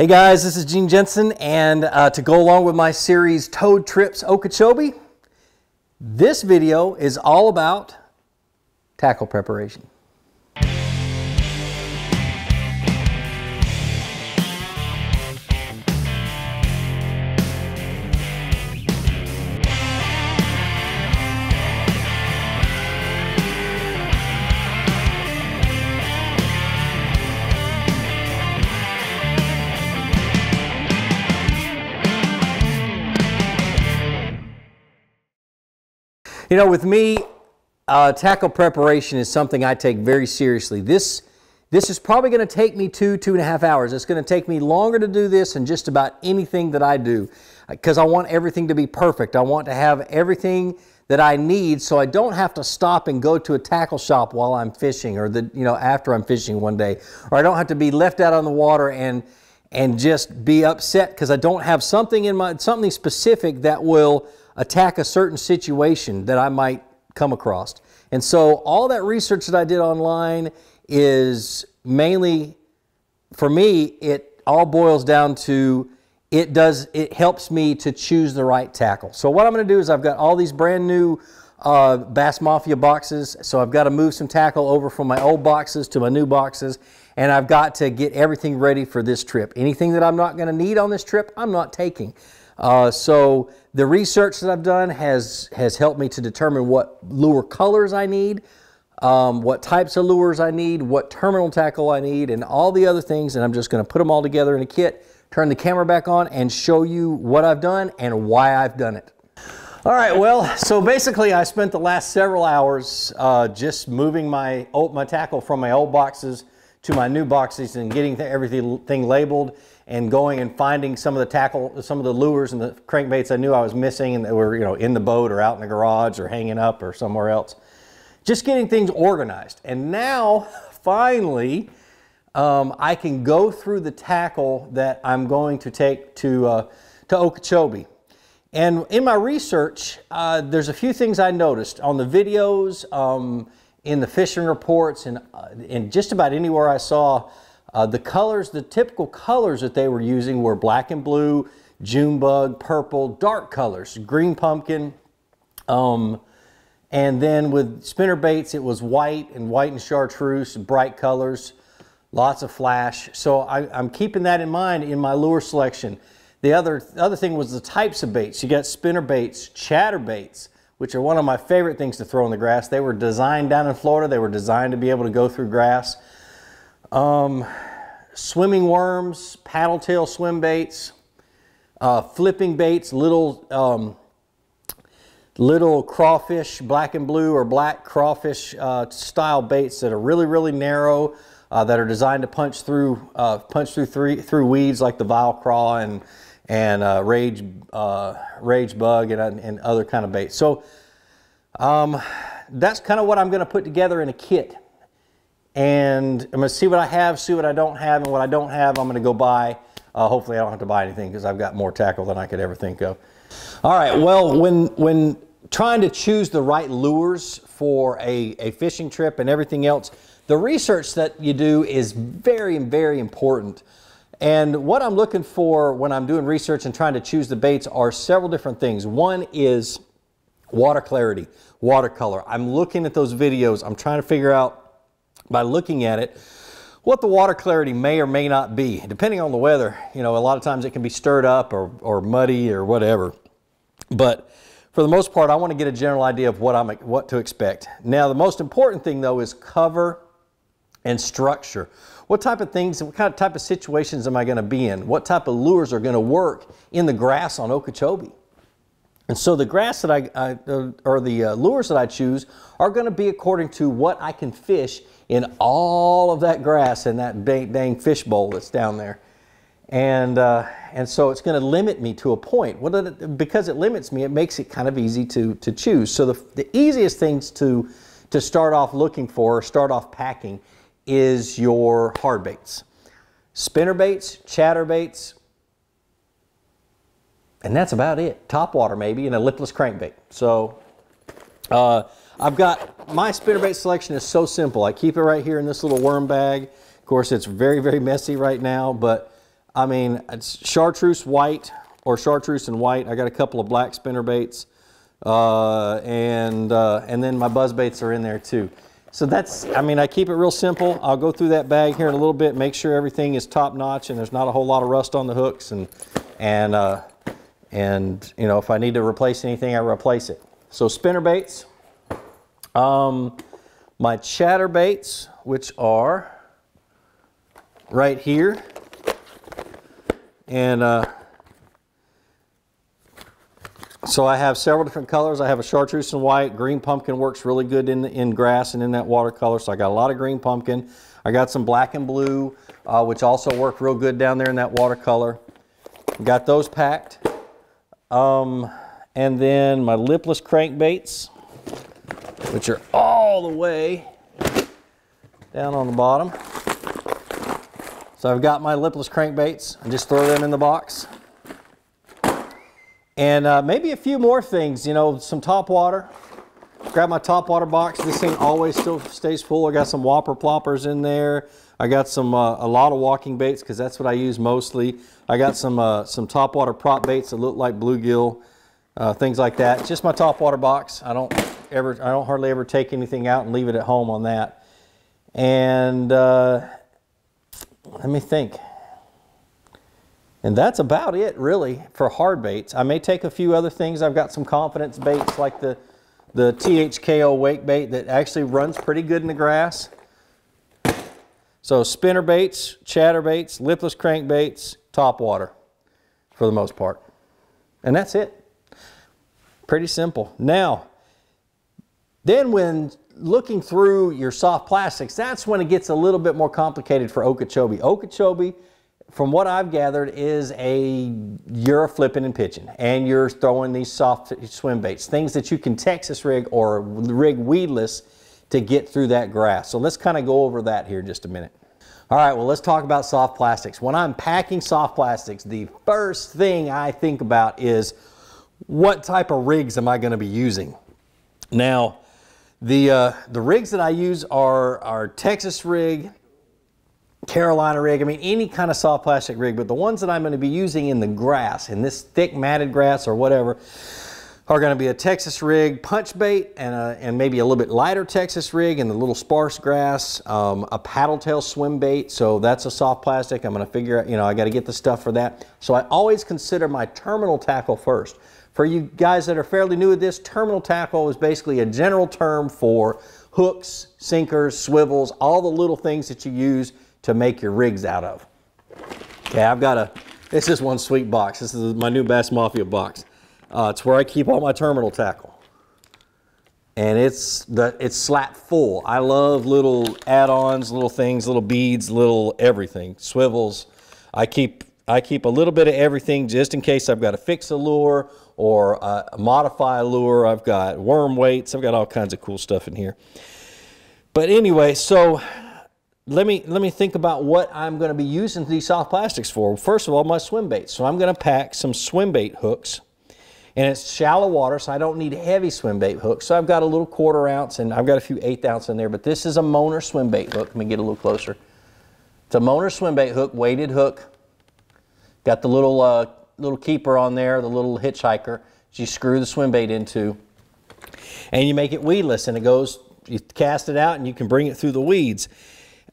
Hey guys, this is Gene Jensen, and uh, to go along with my series Toad Trips Okeechobee, this video is all about tackle preparation. You know, with me, uh, tackle preparation is something I take very seriously. This, this is probably going to take me two, two and a half hours. It's going to take me longer to do this than just about anything that I do because I want everything to be perfect. I want to have everything that I need so I don't have to stop and go to a tackle shop while I'm fishing or the, you know, after I'm fishing one day. Or I don't have to be left out on the water and, and just be upset because I don't have something in my, something specific that will attack a certain situation that I might come across. And so all that research that I did online is mainly, for me, it all boils down to it does, it helps me to choose the right tackle. So what I'm gonna do is I've got all these brand new uh, Bass Mafia boxes. So I've got to move some tackle over from my old boxes to my new boxes. And I've got to get everything ready for this trip. Anything that I'm not going to need on this trip, I'm not taking. Uh, so the research that I've done has, has helped me to determine what lure colors I need, um, what types of lures I need, what terminal tackle I need, and all the other things. And I'm just going to put them all together in a kit, turn the camera back on, and show you what I've done and why I've done it. All right, well, so basically I spent the last several hours uh, just moving my, old, my tackle from my old boxes to my new boxes and getting everything labeled and going and finding some of the tackle, some of the lures and the crankbaits I knew I was missing and that were, you know, in the boat or out in the garage or hanging up or somewhere else. Just getting things organized. And now, finally, um, I can go through the tackle that I'm going to take to, uh, to Okeechobee. And in my research, uh, there's a few things I noticed on the videos, um, in the fishing reports, and, uh, and just about anywhere I saw uh, the colors, the typical colors that they were using were black and blue, June bug, purple, dark colors, green pumpkin. Um, and then with spinner baits, it was white and white and chartreuse, bright colors, lots of flash. So I, am keeping that in mind in my lure selection. The other, other thing was the types of baits. You got spinner baits, chatter baits, which are one of my favorite things to throw in the grass. They were designed down in Florida. They were designed to be able to go through grass. Um, swimming worms, paddle tail swim baits, uh, flipping baits, little um, little crawfish, black and blue or black crawfish uh, style baits that are really, really narrow, uh, that are designed to punch through uh, punch through three, through weeds like the vile craw and and uh, rage uh, rage bug and, and other kind of baits. So um, that's kind of what I'm going to put together in a kit and I'm to see what I have, see what I don't have, and what I don't have, I'm to go buy. Uh, hopefully, I don't have to buy anything because I've got more tackle than I could ever think of. All right, well, when, when trying to choose the right lures for a, a fishing trip and everything else, the research that you do is very, very important. And what I'm looking for when I'm doing research and trying to choose the baits are several different things. One is water clarity, watercolor. I'm looking at those videos. I'm trying to figure out by looking at it what the water clarity may or may not be. Depending on the weather, you know, a lot of times it can be stirred up or, or muddy or whatever. But for the most part, I want to get a general idea of what, I'm, what to expect. Now, the most important thing though is cover and structure. What type of things, what kind of type of situations am I going to be in? What type of lures are going to work in the grass on Okeechobee? And so the grass that I, I or the uh, lures that I choose are going to be according to what I can fish in all of that grass in that dang, dang fish bowl that's down there. And, uh, and so it's going to limit me to a point. Well, it, because it limits me, it makes it kind of easy to, to choose. So the, the easiest things to, to start off looking for, or start off packing, is your hard baits. Spinner baits, chatter baits, and that's about it. Top water maybe, and a lipless crankbait. So uh, I've got, my spinnerbait selection is so simple. I keep it right here in this little worm bag. Of course, it's very, very messy right now, but I mean, it's chartreuse white or chartreuse and white. I got a couple of black spinner baits. Uh, and, uh, and then my buzz baits are in there too. So that's, I mean, I keep it real simple. I'll go through that bag here in a little bit, make sure everything is top notch and there's not a whole lot of rust on the hooks. And, and, uh, and you know, if I need to replace anything, I replace it. So spinner baits, um, my chatter baits, which are right here. And uh, so I have several different colors. I have a chartreuse and white. Green pumpkin works really good in, in grass and in that watercolor. So I got a lot of green pumpkin. I got some black and blue, uh, which also work real good down there in that watercolor. Got those packed. Um, and then my lipless crankbaits, which are all the way down on the bottom. So I've got my lipless crankbaits and just throw them in the box. And uh, maybe a few more things, you know, some top water. Grab my top water box. This thing always still stays full. I got some whopper ploppers in there. I got some uh, a lot of walking baits because that's what I use mostly. I got some uh, some top water prop baits that look like bluegill, uh, things like that. Just my top water box. I don't ever I don't hardly ever take anything out and leave it at home on that. And uh, let me think. And that's about it really for hard baits. I may take a few other things. I've got some confidence baits like the, the THKO wake bait that actually runs pretty good in the grass. So spinner baits, chatter baits, lipless crankbaits, top water for the most part. And that's it. Pretty simple. Now, then when looking through your soft plastics, that's when it gets a little bit more complicated for Okeechobee. Okeechobee from what I've gathered, is a you're flipping and pitching, and you're throwing these soft swim baits, things that you can Texas rig or rig weedless to get through that grass. So let's kind of go over that here in just a minute. All right, well, let's talk about soft plastics. When I'm packing soft plastics, the first thing I think about is what type of rigs am I going to be using? Now, the, uh, the rigs that I use are, are Texas rig, Carolina rig, I mean any kind of soft plastic rig, but the ones that I'm going to be using in the grass, in this thick matted grass or whatever, are going to be a Texas rig punch bait and, a, and maybe a little bit lighter Texas rig and a little sparse grass, um, a paddle tail swim bait. So that's a soft plastic. I'm going to figure out, you know, I got to get the stuff for that. So I always consider my terminal tackle first. For you guys that are fairly new at this, terminal tackle is basically a general term for hooks, sinkers, swivels, all the little things that you use to make your rigs out of. Okay, I've got a, this is one sweet box. This is my new Bass Mafia box. Uh, it's where I keep all my terminal tackle. And it's the it's slap full. I love little add-ons, little things, little beads, little everything, swivels. I keep I keep a little bit of everything just in case I've got to fix a lure or a modify a lure. I've got worm weights. I've got all kinds of cool stuff in here. But anyway, so let me let me think about what I'm going to be using these soft plastics for. First of all, my swim bait. So I'm going to pack some swim bait hooks. And it's shallow water, so I don't need heavy swim bait hooks. So I've got a little quarter ounce and I've got a few eighth ounce in there, but this is a Owner swim bait hook. Let me get a little closer. It's a Owner swim bait hook, weighted hook. Got the little uh, little keeper on there, the little hitchhiker you screw the swim bait into. And you make it weedless and it goes, you cast it out and you can bring it through the weeds.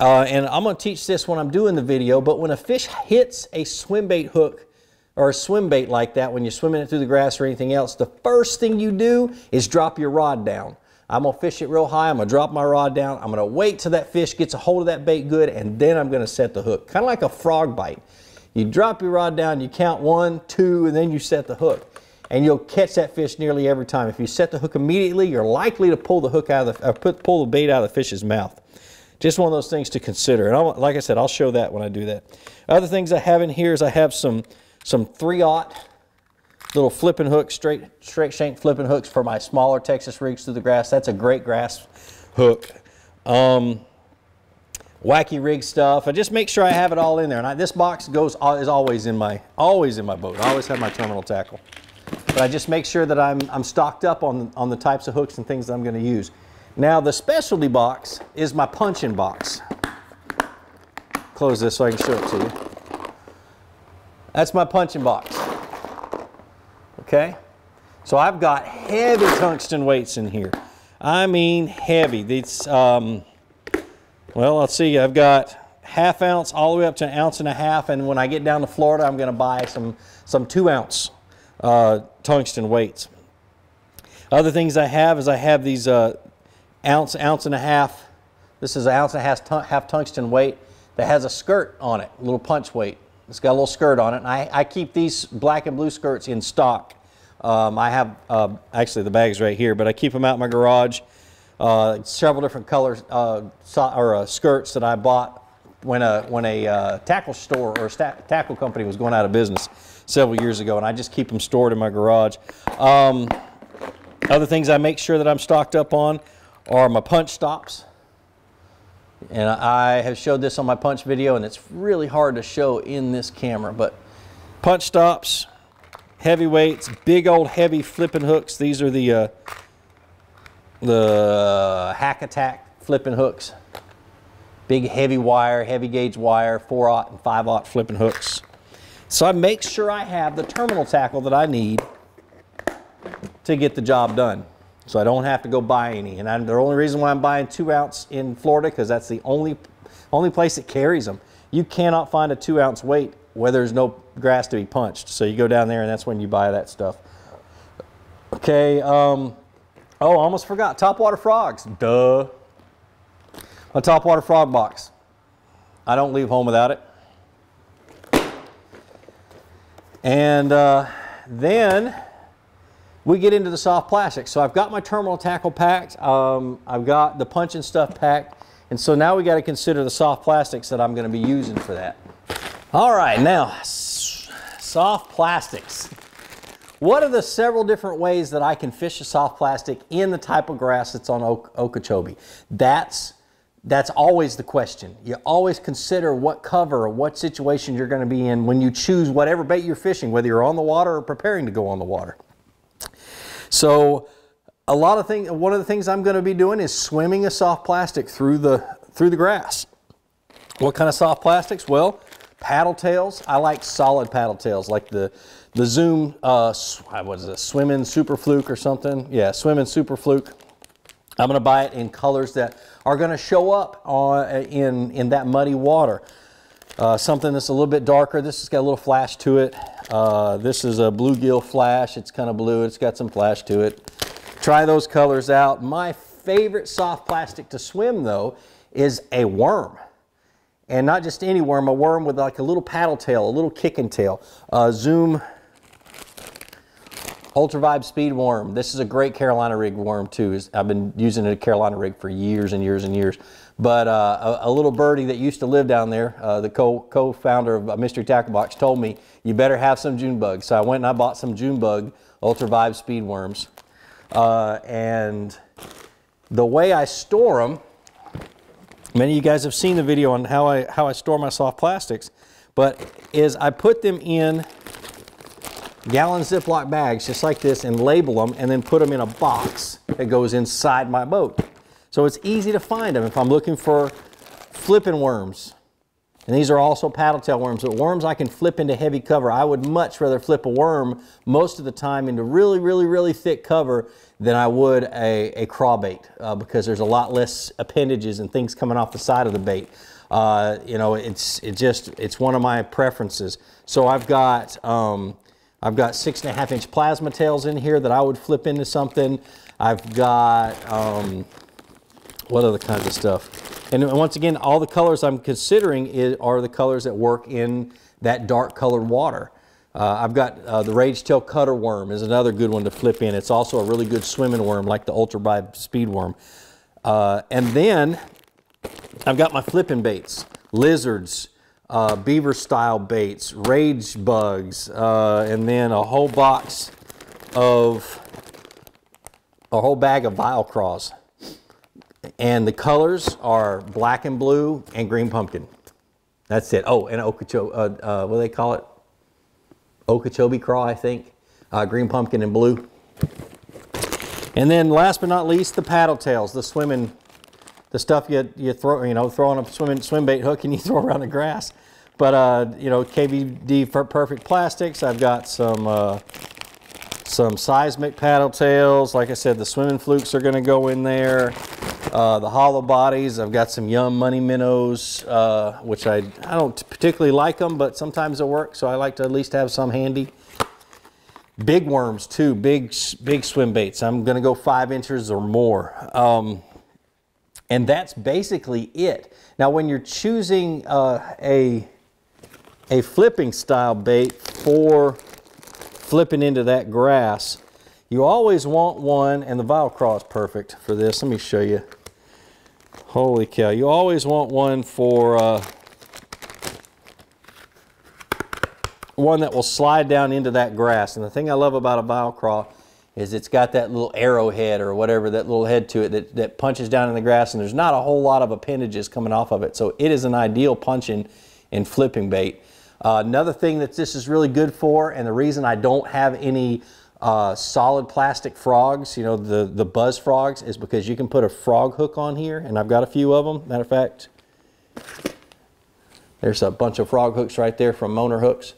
Uh, and I'm going to teach this when I'm doing the video, but when a fish hits a swim bait hook or a swim bait like that, when you're swimming it through the grass or anything else, the first thing you do is drop your rod down. I'm going to fish it real high. I'm going to drop my rod down. I'm going to wait till that fish gets a hold of that bait good, and then I'm going to set the hook. Kind of like a frog bite. You drop your rod down, you count one, two, and then you set the hook. And you'll catch that fish nearly every time. If you set the hook immediately, you're likely to pull the hook out of the, uh, put, pull the bait out of the fish's mouth. Just one of those things to consider. And I'll, like I said, I'll show that when I do that. Other things I have in here is I have some some 3-aught little flipping hooks, straight, straight shank flipping hooks for my smaller Texas rigs through the grass. That's a great grass hook. Um, wacky rig stuff. I just make sure I have it all in there. And I, this box goes is always in my always in my boat. I always have my terminal tackle. But I just make sure that I'm I'm stocked up on on the types of hooks and things that I'm going to use. Now the specialty box is my punching box. Close this so I can show it to you. That's my punching box. Okay? So I've got heavy tungsten weights in here. I mean heavy. These, um, well, let's see. I've got half ounce all the way up to an ounce and a half. And when I get down to Florida, I'm going to buy some, some two ounce uh, tungsten weights. Other things I have is I have these uh, ounce, ounce and a half. This is an ounce and a half, half tungsten weight that has a skirt on it, a little punch weight. It's got a little skirt on it. And I, I keep these black and blue skirts in stock. Um, I have, uh, actually the bag's right here, but I keep them out in my garage. Uh, several different colors uh, so, or uh, skirts that I bought when a, when a uh, tackle store or a tackle company was going out of business several years ago, and I just keep them stored in my garage. Um, other things I make sure that I'm stocked up on are my punch stops. And I have showed this on my punch video, and it's really hard to show in this camera, but punch stops, heavy weights, big old heavy flipping hooks. These are the, uh, the Hack Attack flipping hooks. Big heavy wire, heavy gauge wire, 4-aught and 5-aught flipping hooks. So I make sure I have the terminal tackle that I need to get the job done. So I don't have to go buy any. And I'm, the only reason why I'm buying two ounce in Florida, because that's the only, only place that carries them. You cannot find a two ounce weight where there's no grass to be punched. So you go down there and that's when you buy that stuff. Okay, um, oh, I almost forgot, topwater frogs, duh. A topwater frog box. I don't leave home without it. And uh, then we get into the soft plastics. So I've got my terminal tackle packed. Um, I've got the punch and stuff packed. And so now we got to consider the soft plastics that I'm going to be using for that. All right, now soft plastics. What are the several different ways that I can fish a soft plastic in the type of grass that's on Okeechobee? That's that's always the question. You always consider what cover or what situation you're going to be in when you choose whatever bait you're fishing, whether you're on the water or preparing to go on the water. So a lot of things, one of the things I'm going to be doing is swimming a soft plastic through the, through the grass. What kind of soft plastics? Well, paddle tails. I like solid paddle tails, like the, the Zoom, uh, what is it, Swimming Super Fluke or something? Yeah, Swimming Super Fluke. I'm going to buy it in colors that are going to show up on, in, in that muddy water. Uh, something that's a little bit darker. This has got a little flash to it. Uh, this is a bluegill flash. It's kind of blue. It's got some flash to it. Try those colors out. My favorite soft plastic to swim though is a worm. And not just any worm, a worm with like a little paddle tail, a little kicking tail. Uh, Zoom Ultra Vibe Speed Worm. This is a great Carolina rig worm too. I've been using a Carolina rig for years and years and years. But uh, a, a, little birdie that used to live down there, uh, the co-founder of Mystery Tackle Box, told me, you better have some June bugs. So I went and I bought some June bug Ultra Vibe Speed Worms. Uh, and the way I store them, many of you guys have seen the video on how I, how I store my soft plastics, but is I put them in gallon Ziploc bags just like this and label them and then put them in a box that goes inside my boat. So it's easy to find them if I'm looking for flipping worms. And these are also paddle tail worms, but worms I can flip into heavy cover. I would much rather flip a worm most of the time into really, really, really thick cover than I would a, a crawbait uh, because there's a lot less appendages and things coming off the side of the bait. Uh, you know, it's it just it's one of my preferences. So I've got um, I've got six and a half inch plasma tails in here that I would flip into something. I've got um, what other kinds of stuff? And once again, all the colors I'm considering is, are the colors that work in that dark colored water. Uh, I've got uh, the Rage Tail Cut-R Worm is another good one to flip in. It's also a really good swimming worm like the Ultra Vibe Speed Worm. Uh, and then I've got my flipping baits, lizards, uh, beaver style baits, rage bugs, uh, and then a whole box of, a whole bag of vile craws. And the colors are black and blue and green pumpkin. That's it. Oh, and Okeechobee, uh, uh, what do they call it? Okeechobee craw, I think. Uh, green pumpkin and blue. And then last but not least, the paddle tails, the swimming, the stuff you, you throw, you know, throw on a swimming, swim bait hook and you throw around the grass. but uh, you know, KVD for Perfect Plastics. I've got some uh, some seismic paddle tails. Like I said, the swimming flukes are going to go in there. Uh, the hollow bodies, I've got some Yum Money Minnows, uh, which I, I don't particularly like them, but sometimes they work, so I like to at least have some handy. Big worms too, big, big swim baits. I'm gonna go five inches or more. Um, and that's basically it. Now when you're choosing uh, a, a flipping style bait for flipping into that grass, you always want one, and the vile craw is perfect for this. Let me show you. Holy cow. You always want one for uh, one that will slide down into that grass. And the thing I love about a vile craw is it's got that little arrowhead or whatever, that little head to it that, that punches down in the grass and there's not a whole lot of appendages coming off of it. So it is an ideal punching and flipping bait. Uh, another thing that this is really good for, and the reason I don't have any uh, solid plastic frogs, you know, the, the buzz frogs, is because you can put a frog hook on here, and I've got a few of them. Matter of fact, there's a bunch of frog hooks right there from Owner Hooks.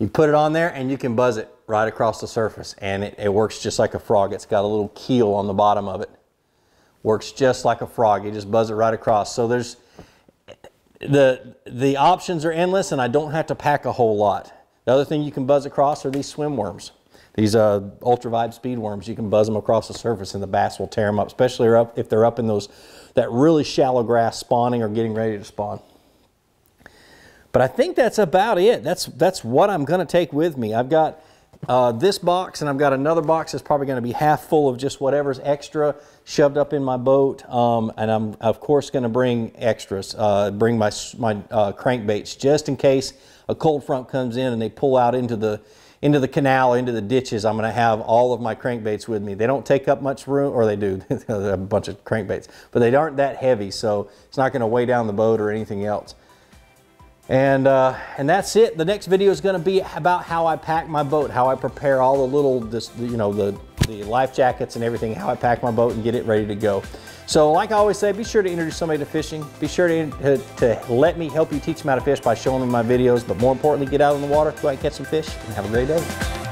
You put it on there and you can buzz it right across the surface and it, it works just like a frog. It's got a little keel on the bottom of it. Works just like a frog. You just buzz it right across. So there's the the options are endless and I don't have to pack a whole lot. The other thing you can buzz across are these swim worms. These uh, ultra vibe speed worms, you can buzz them across the surface and the bass will tear them up, especially if they're up in those that really shallow grass spawning or getting ready to spawn. But I think that's about it. That's that's what I'm going to take with me. I've got uh, this box and I've got another box that's probably going to be half full of just whatever's extra shoved up in my boat. Um, and I'm of course going to bring extras, uh, bring my, my uh, crankbaits just in case a cold front comes in and they pull out into the into the canal, into the ditches, I'm going to have all of my crankbaits with me. They don't take up much room, or they do, a bunch of crankbaits, but they aren't that heavy, so it's not going to weigh down the boat or anything else. And, uh, and that's it. The next video is going to be about how I pack my boat, how I prepare all the little, this, you know, the, the life jackets and everything, how I pack my boat and get it ready to go. So like I always say, be sure to introduce somebody to fishing. Be sure to, to, to let me help you teach them how to fish by showing them my videos. But more importantly, get out in the water, go out and catch some fish, and have a great day.